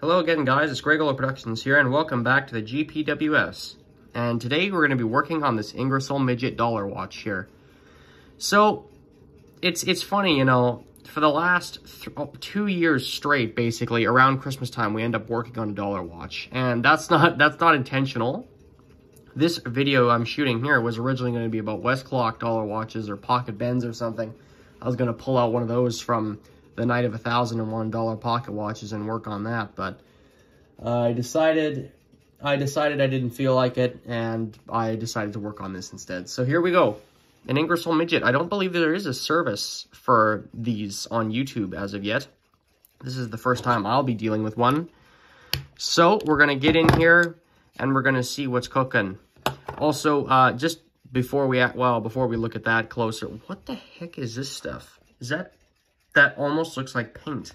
Hello again guys, it's Gregola Productions here and welcome back to the GPWS. And today we're going to be working on this Ingersoll Midget dollar watch here. So, it's it's funny, you know, for the last oh, two years straight, basically, around Christmas time, we end up working on a dollar watch. And that's not, that's not intentional. This video I'm shooting here was originally going to be about Westclox dollar watches or pocket Bens or something. I was going to pull out one of those from the night of a thousand and one dollar pocket watches and work on that. But I decided I decided I didn't feel like it and I decided to work on this instead. So here we go. An Ingersoll Midget. I don't believe there is a service for these on YouTube as of yet. This is the first time I'll be dealing with one. So we're going to get in here and we're going to see what's cooking. Also, uh, just before we, well, before we look at that closer, what the heck is this stuff? Is that that almost looks like paint.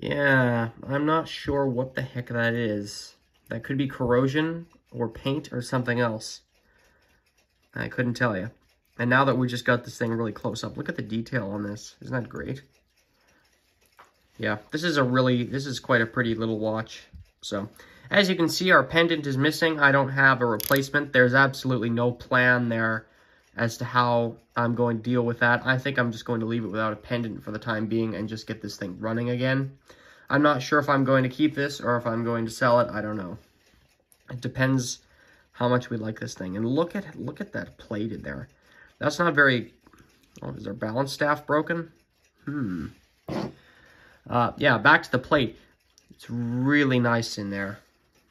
Yeah, I'm not sure what the heck that is. That could be corrosion or paint or something else. I couldn't tell you. And now that we just got this thing really close up, look at the detail on this. Isn't that great? Yeah, this is a really, this is quite a pretty little watch. So, as you can see, our pendant is missing. I don't have a replacement. There's absolutely no plan there as to how I'm going to deal with that. I think I'm just going to leave it without a pendant for the time being and just get this thing running again. I'm not sure if I'm going to keep this or if I'm going to sell it. I don't know. It depends how much we like this thing. And look at look at that plate in there. That's not very... Oh, is our balance staff broken? Hmm. Uh, yeah, back to the plate. It's really nice in there.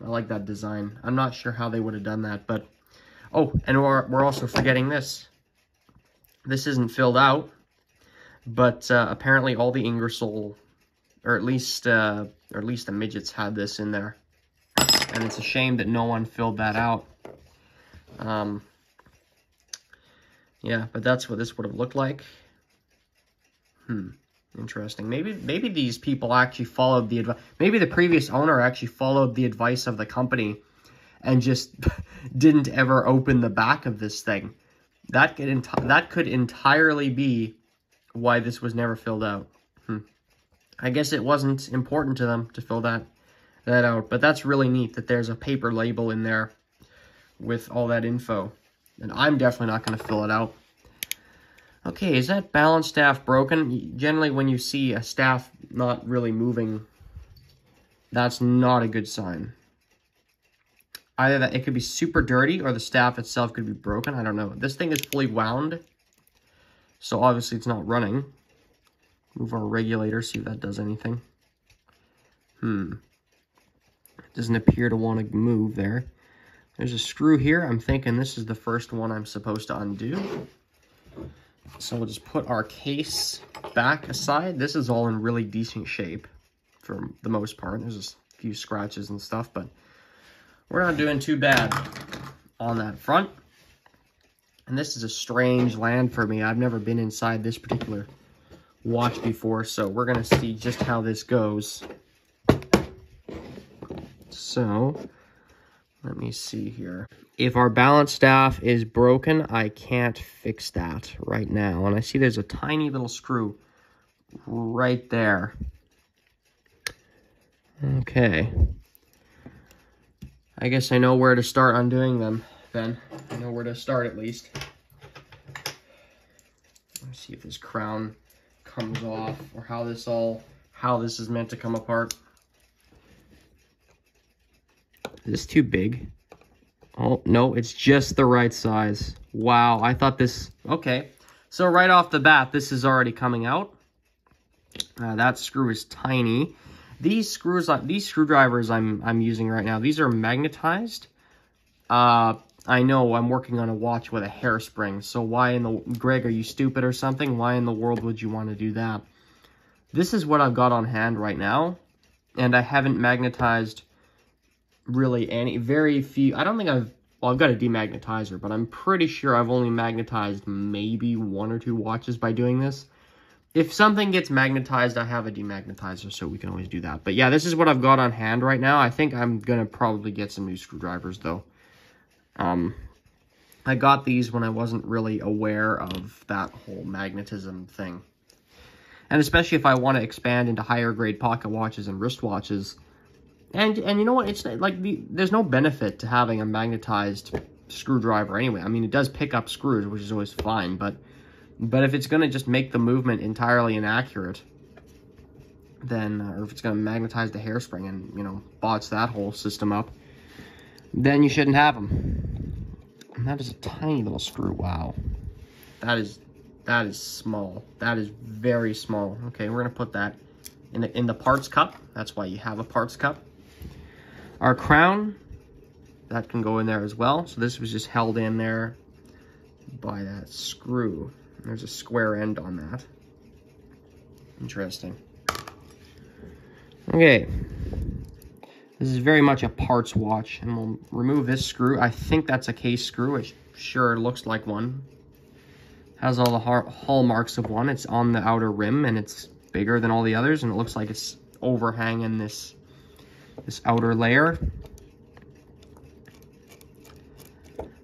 I like that design. I'm not sure how they would have done that, but Oh, and we're, we're also forgetting this. This isn't filled out, but uh, apparently all the Ingersoll, or at least, uh, or at least the midgets had this in there. And it's a shame that no one filled that out. Um, yeah, but that's what this would have looked like. Hmm, interesting. Maybe maybe these people actually followed the advice. Maybe the previous owner actually followed the advice of the company and just didn't ever open the back of this thing. That could, that could entirely be why this was never filled out. Hmm. I guess it wasn't important to them to fill that that out, but that's really neat that there's a paper label in there with all that info. And I'm definitely not going to fill it out. Okay, is that balance staff broken? Generally, when you see a staff not really moving, that's not a good sign. Either that it could be super dirty or the staff itself could be broken. I don't know. This thing is fully wound. So obviously it's not running. Move our regulator, see if that does anything. Hmm. It doesn't appear to want to move there. There's a screw here. I'm thinking this is the first one I'm supposed to undo. So we'll just put our case back aside. This is all in really decent shape for the most part. There's a few scratches and stuff, but we're not doing too bad on that front. And this is a strange land for me. I've never been inside this particular watch before, so we're going to see just how this goes. So, let me see here. If our balance staff is broken, I can't fix that right now. And I see there's a tiny little screw right there. Okay. I guess I know where to start undoing them then. I know where to start at least. Let's see if this crown comes off or how this all, how this is meant to come apart. Is this too big? Oh, no, it's just the right size. Wow, I thought this, okay. So right off the bat, this is already coming out. Uh, that screw is tiny. These screws, these screwdrivers I'm I'm using right now, these are magnetized. Uh, I know I'm working on a watch with a hairspring, so why in the, Greg, are you stupid or something? Why in the world would you want to do that? This is what I've got on hand right now, and I haven't magnetized really any, very few, I don't think I've, well, I've got a demagnetizer, but I'm pretty sure I've only magnetized maybe one or two watches by doing this. If something gets magnetized, I have a demagnetizer, so we can always do that. But yeah, this is what I've got on hand right now. I think I'm going to probably get some new screwdrivers, though. Um, I got these when I wasn't really aware of that whole magnetism thing. And especially if I want to expand into higher grade pocket watches and wristwatches. And and you know what? It's like the, there's no benefit to having a magnetized screwdriver anyway. I mean, it does pick up screws, which is always fine, but but if it's going to just make the movement entirely inaccurate, then, uh, or if it's going to magnetize the hairspring and, you know, bots that whole system up, then you shouldn't have them. And that is a tiny little screw. Wow. That is, that is small. That is very small. Okay, we're going to put that in the, in the parts cup. That's why you have a parts cup. Our crown, that can go in there as well. So this was just held in there by that screw. There's a square end on that. Interesting. Okay. This is very much a parts watch, and we'll remove this screw. I think that's a case screw. It sure looks like one. Has all the hallmarks of one. It's on the outer rim, and it's bigger than all the others, and it looks like it's overhanging this, this outer layer.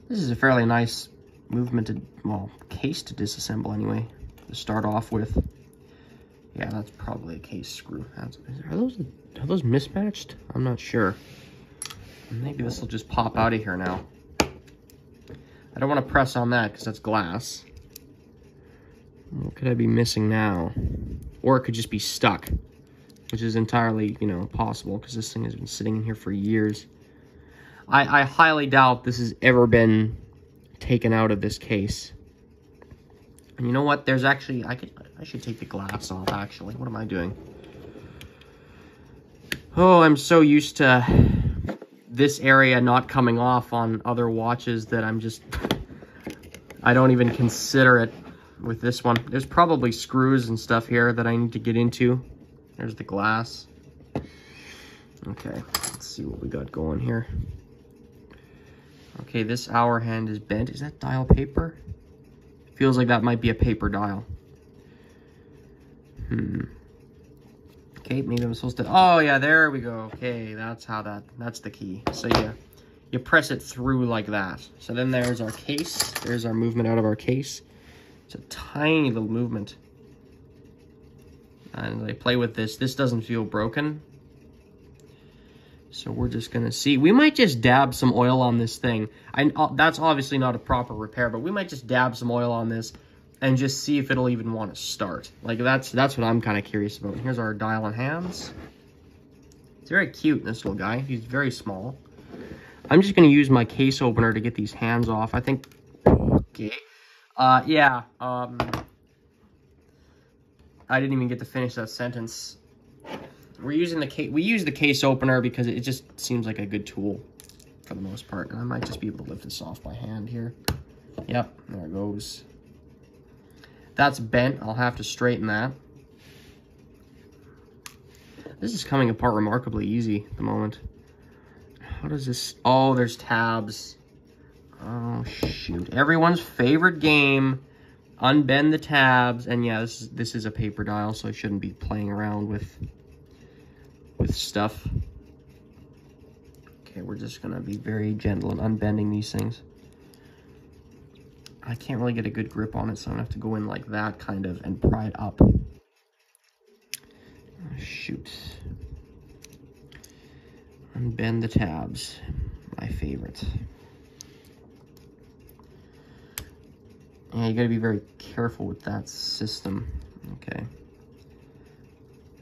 This is a fairly nice movement well, case to disassemble anyway, to start off with. Yeah, that's probably a case screw. That's, are those are those mismatched? I'm not sure. Maybe this will just pop out of here now. I don't want to press on that because that's glass. What could I be missing now? Or it could just be stuck, which is entirely, you know, possible because this thing has been sitting in here for years. I, I highly doubt this has ever been taken out of this case. And you know what? There's actually, I could, I should take the glass off, actually. What am I doing? Oh, I'm so used to this area not coming off on other watches that I'm just, I don't even consider it with this one. There's probably screws and stuff here that I need to get into. There's the glass. Okay, let's see what we got going here. Okay, this hour hand is bent. Is that dial paper? Feels like that might be a paper dial. Hmm. Okay, maybe I'm supposed to... Oh, yeah, there we go. Okay, that's how that... That's the key. So, yeah, you press it through like that. So then there's our case. There's our movement out of our case. It's a tiny little movement. And I play with this. This doesn't feel broken. So we're just going to see. We might just dab some oil on this thing. I, uh, that's obviously not a proper repair, but we might just dab some oil on this and just see if it'll even want to start. Like, that's that's what I'm kind of curious about. Here's our dial and hands. It's very cute, this little guy. He's very small. I'm just going to use my case opener to get these hands off. I think... Okay. Uh, yeah. Um, I didn't even get to finish that sentence. We're using the case, we use the case opener because it just seems like a good tool for the most part. And I might just be able to lift this off by hand here. Yep, there it goes. That's bent. I'll have to straighten that. This is coming apart remarkably easy at the moment. How does this... Oh, there's tabs. Oh, shoot. Everyone's favorite game. Unbend the tabs. And yeah, this is, this is a paper dial, so I shouldn't be playing around with with stuff. Okay, we're just gonna be very gentle and unbending these things. I can't really get a good grip on it, so I'm gonna have to go in like that kind of and pry it up. Oh, shoot. Unbend the tabs, my favorite. Yeah, you gotta be very careful with that system. Okay.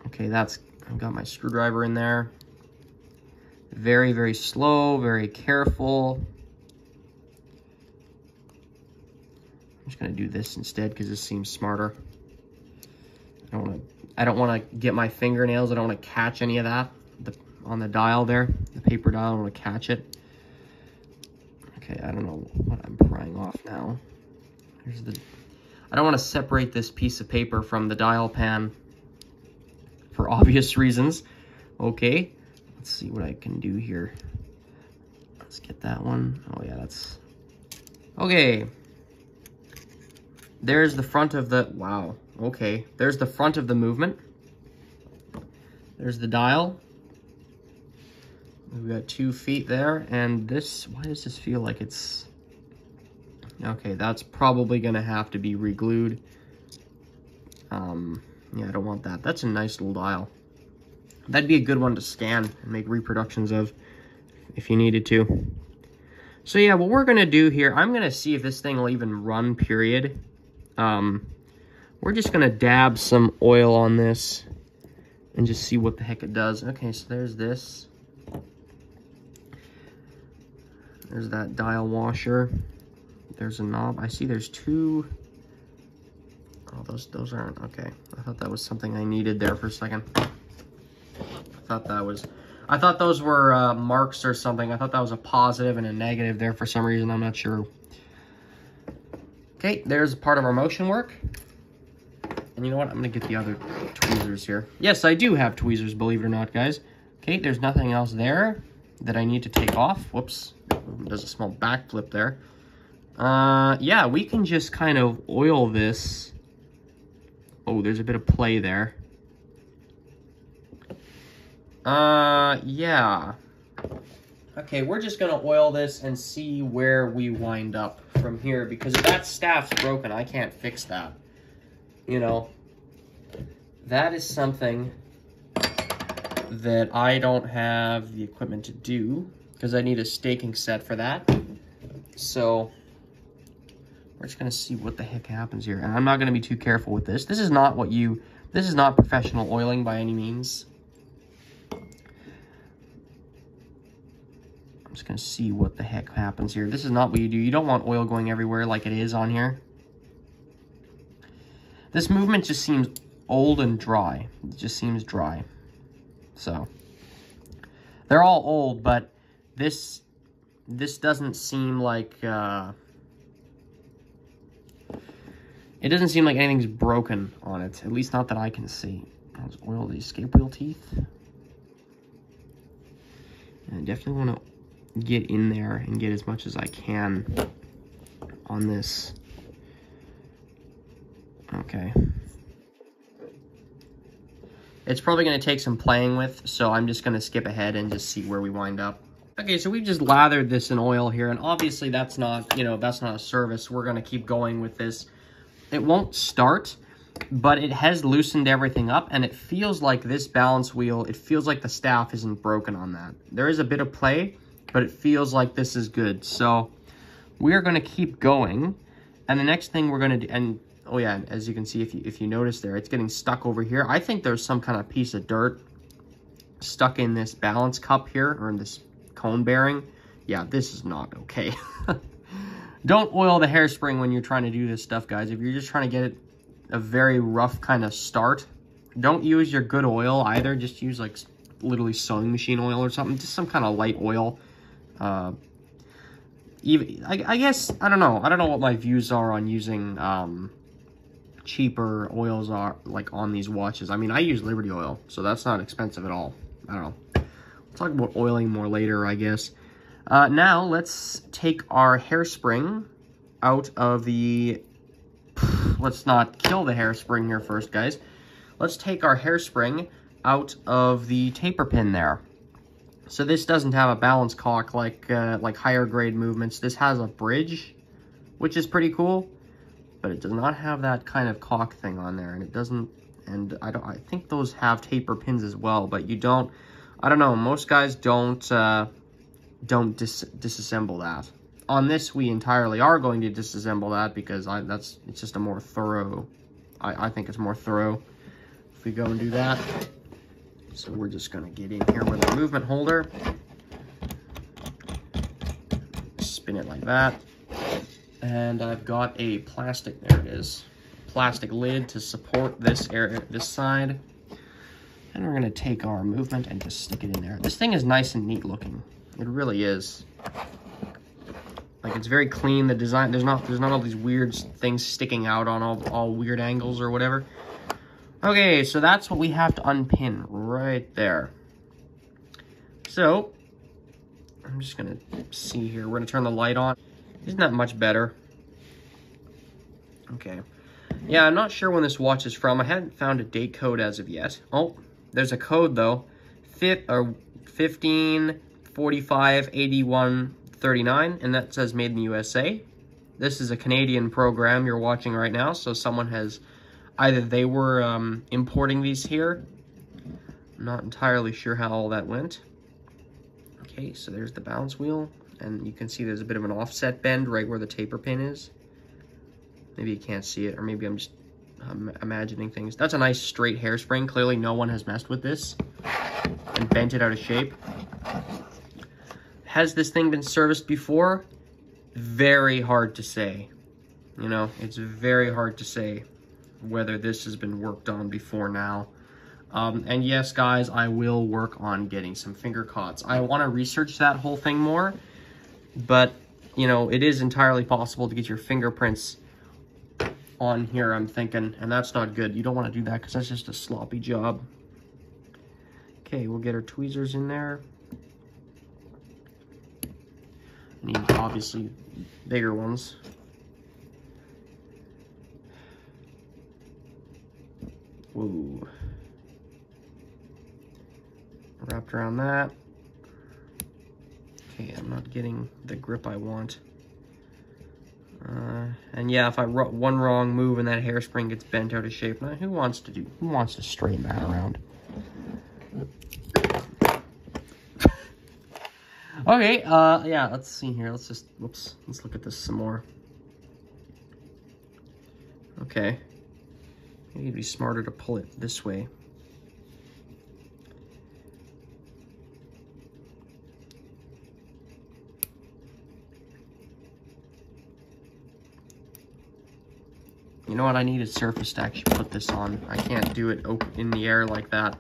Okay, that's I've got my screwdriver in there. Very, very slow, very careful. I'm just gonna do this instead because this seems smarter. I don't want to. I don't want to get my fingernails. I don't want to catch any of that the, on the dial there, the paper dial. I don't want to catch it. Okay, I don't know what I'm prying off now. Here's the. I don't want to separate this piece of paper from the dial pan for obvious reasons. Okay, let's see what I can do here. Let's get that one. Oh yeah, that's... Okay. There's the front of the... Wow. Okay. There's the front of the movement. There's the dial. We've got two feet there. And this... Why does this feel like it's... Okay, that's probably going to have to be reglued. Um, Yeah, I don't want that. That's a nice little dial. That'd be a good one to scan and make reproductions of if you needed to. So yeah, what we're going to do here, I'm going to see if this thing will even run, period. Um, we're just going to dab some oil on this and just see what the heck it does. Okay, so there's this. There's that dial washer. There's a knob. I see there's two. Oh, those those aren't okay. I thought that was something I needed there for a second. I thought that was. I thought those were uh, marks or something. I thought that was a positive and a negative there for some reason. I'm not sure. Okay, there's part of our motion work. And you know what? I'm going to get the other tweezers here. Yes, I do have tweezers, believe it or not, guys. Okay, there's nothing else there that I need to take off. Whoops. There's a small backflip there. Uh, yeah, we can just kind of oil this. Oh, there's a bit of play there. Uh, yeah. Okay, we're just going to oil this and see where we wind up from here. Because if that staff's broken, I can't fix that. You know, that is something that I don't have the equipment to do. Because I need a staking set for that. So, we're just going to see what the heck happens here. And I'm not going to be too careful with this. This is not what you... This is not professional oiling by any means. I'm just going to see what the heck happens here. This is not what you do. You don't want oil going everywhere like it is on here. This movement just seems old and dry. It just seems dry. So, they're all old, but this this doesn't seem like... Uh, it doesn't seem like anything's broken on it. At least not that I can see. Let's oil the escape wheel teeth. And I definitely want to get in there and get as much as I can on this. Okay. It's probably going to take some playing with, so I'm just going to skip ahead and just see where we wind up. Okay, so we've just lathered this in oil here, and obviously that's not, you know, that's not a service. We're going to keep going with this. It won't start, but it has loosened everything up, and it feels like this balance wheel, it feels like the staff isn't broken on that. There is a bit of play, but it feels like this is good. So we're going to keep going. And the next thing we're going to do, and oh yeah, as you can see, if you, if you notice there, it's getting stuck over here. I think there's some kind of piece of dirt stuck in this balance cup here, or in this cone bearing. Yeah, this is not okay. Don't oil the hairspring when you're trying to do this stuff, guys. If you're just trying to get it a very rough kind of start, don't use your good oil either. Just use like literally sewing machine oil or something. Just some kind of light oil uh, even I, I, guess I don't know. I don't know what my views are on using um, cheaper oils are like on these watches. I mean, I use Liberty oil, so that's not expensive at all. I don't know. We'll talk about oiling more later, I guess. Uh, now let's take our hairspring out of the. Let's not kill the hairspring here first, guys. Let's take our hairspring out of the taper pin there. So this doesn't have a balance cock like uh, like higher grade movements. This has a bridge, which is pretty cool, but it does not have that kind of cock thing on there, and it doesn't. And I don't. I think those have taper pins as well, but you don't. I don't know. Most guys don't uh, don't dis disassemble that. On this, we entirely are going to disassemble that because I, that's it's just a more thorough. I, I think it's more thorough if we go and do that. So we're just going to get in here with a movement holder. Spin it like that. And I've got a plastic, there it is, plastic lid to support this area, this side. And we're going to take our movement and just stick it in there. This thing is nice and neat looking. It really is. Like it's very clean. The design there's not there's not all these weird things sticking out on all all weird angles or whatever. Okay, so that's what we have to unpin right there. So, I'm just to see here. We're to turn the light on. Isn't that much better? Okay. Yeah, I'm not sure when this watch is from. I haven't found a date code as of yet. Oh, there's a code, though. Fit, or 15, 45, 81, 39, and that says made in the USA. This is a Canadian program you're watching right now, so someone has either they were um, importing these here. I'm not entirely sure how all that went. Okay, so there's the balance wheel. And you can see there's a bit of an offset bend right where the taper pin is. Maybe you can't see it, or maybe I'm just um, imagining things. That's a nice straight hairspring. Clearly no one has messed with this and bent it out of shape. Has this thing been serviced before? Very hard to say. You know, it's very hard to say whether this has been worked on before now. Um, and yes, guys, I will work on getting some finger cots. I want to research that whole thing more, but, you know, it is entirely possible to get your fingerprints on here, I'm thinking, and that's not good. You don't want to do that because that's just a sloppy job. Okay, we'll get our tweezers in there. Need, obviously, bigger ones. Whoa. Wrapped around that. Okay, I'm not getting the grip I want. Uh, and yeah, if I one wrong move and that hairspring gets bent out of shape, now who wants to do? Who wants to straighten that around? Okay, uh, yeah, let's see here. Let's just, whoops, let's look at this some more. Okay, maybe it'd be smarter to pull it this way. You know what? I need a surface to actually put this on. I can't do it in the air like that.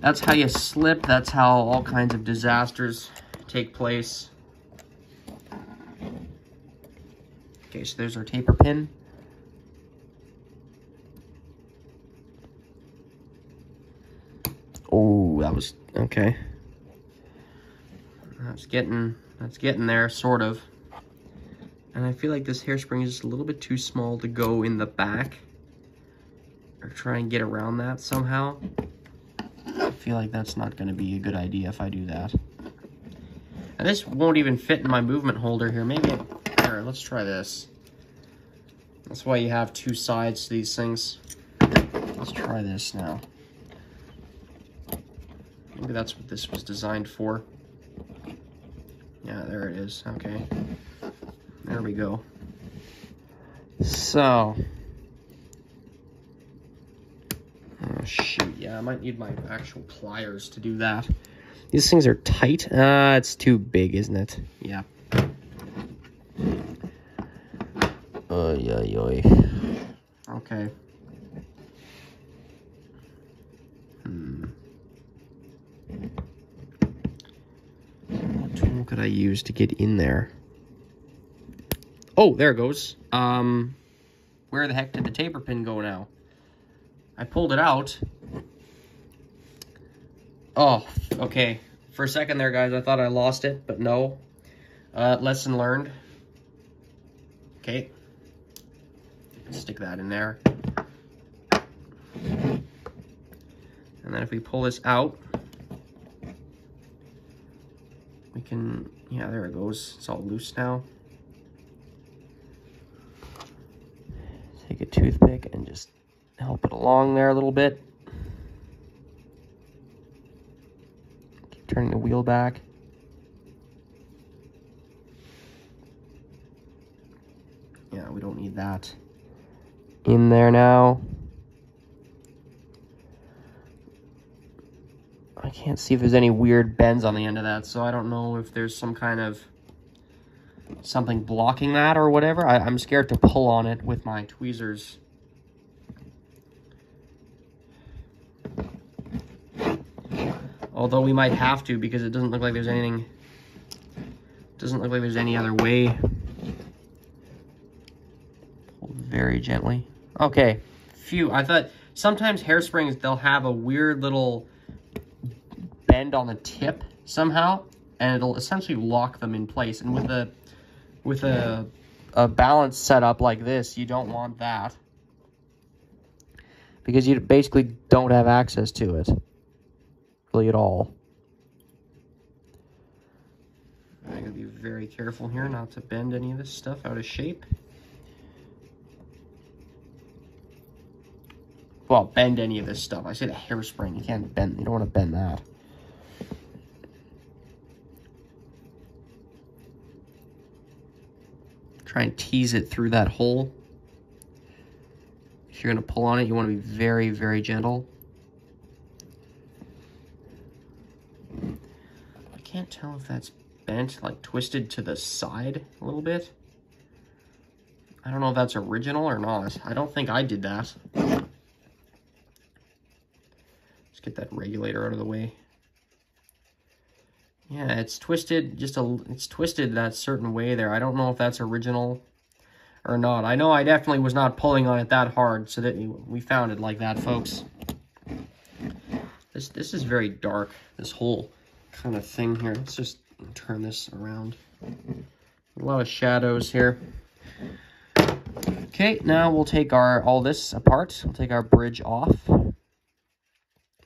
That's how you slip. That's how all kinds of disasters take place. Okay, so there's our taper pin. Oh, that was, okay. That's getting, that's getting there, sort of. And I feel like this hairspring is just a little bit too small to go in the back. Or try and get around that somehow. I feel like that's not going to be a good idea if I do that. This won't even fit in my movement holder here. Maybe, here, let's try this. That's why you have two sides to these things. Let's try this now. Maybe that's what this was designed for. Yeah, there it is. Okay. There we go. So. Oh, shoot. Yeah, I might need my actual pliers to do that. These things are tight. Uh, it's too big, isn't it? Yeah. Oy, oy, oy. Okay. Hmm. What tool could I use to get in there? Oh, there it goes. Um, where the heck did the taper pin go now? I pulled it out. Oh, okay. For a second there, guys, I thought I lost it, but no. Uh, lesson learned. Okay. Stick that in there. And then if we pull this out, we can, yeah, there it goes. It's all loose now. take a toothpick and just help it along there a little bit. Turning the wheel back. Yeah, we don't need that in there now. I can't see if there's any weird bends on the end of that, so I don't know if there's some kind of something blocking that or whatever. I, I'm scared to pull on it with my tweezers. Although we might have to because it doesn't look like there's anything, doesn't look like there's any other way. Pull very gently. Okay, phew, I thought sometimes hairsprings, they'll have a weird little bend on the tip somehow, and it'll essentially lock them in place. And with the with a, a balance setup like this, you don't want that. Because you basically don't have access to it. Really at all. I gotta be very careful here not to bend any of this stuff out of shape. well, bend any of this stuff. I say the hairspring. You can't bend, you don't want to bend that. Try and tease it through that hole. If you're going to pull on it, you want to be very, very gentle. Can't tell if that's bent, like twisted to the side a little bit. I don't know if that's original or not. I don't think I did that. Let's get that regulator out of the way. Yeah, it's twisted just a it's twisted that certain way there. I don't know if that's original or not. I know I definitely was not pulling on it that hard so that we found it like that, folks. This this is very dark, this whole kind of thing here. Let's just turn this around. A lot of shadows here. Okay, now we'll take our all this apart. We'll take our bridge off.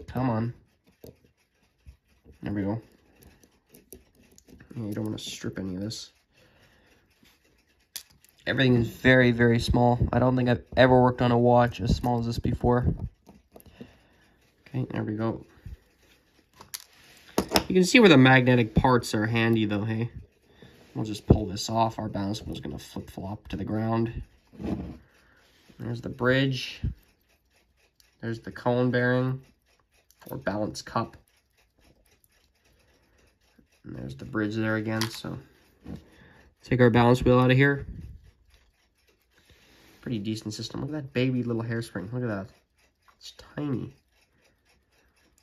Come on. There we go. You don't want to strip any of this. Everything is very, very small. I don't think I've ever worked on a watch as small as this before. Okay, there we go. You can see where the magnetic parts are handy though, hey? We'll just pull this off. Our balance is going to flip-flop to the ground. There's the bridge. There's the cone bearing or balance cup. And there's the bridge there again. So take our balance wheel out of here. Pretty decent system. Look at that baby little hairspring. Look at that. It's tiny.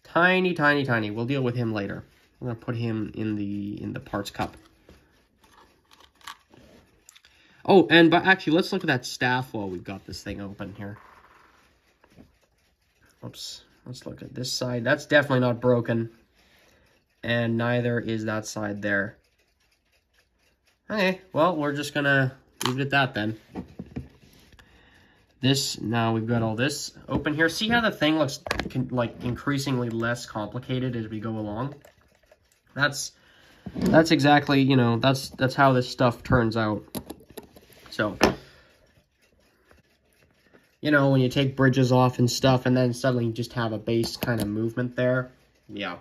Tiny, tiny, tiny. We'll deal with him later. I'm gonna put him in the in the parts cup. Oh, and but actually, let's look at that staff while we've got this thing open here. Oops. Let's look at this side. That's definitely not broken. And neither is that side there. Okay, well, we're just to leave it at that then. This, now we've got all this open here. See how the thing looks like increasingly less complicated as we go along? That's, that's exactly, you know, that's, that's how this stuff turns out. So, you know, when you take bridges off and stuff, and then suddenly you just have a base kind of movement there. Yeah.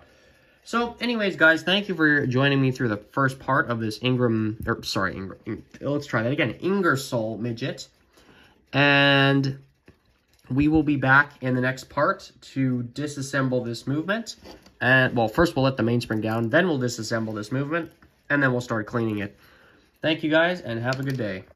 So, anyways, guys, thank you for joining me through the first part of this Ingram, or sorry, Ingram, let's try that again, Ingersoll midget. And we will be back in the next part to disassemble this movement. And, well, first we'll let the mainspring down, then we'll disassemble this movement, and then we'll start cleaning it. Thank you guys, and have a good day.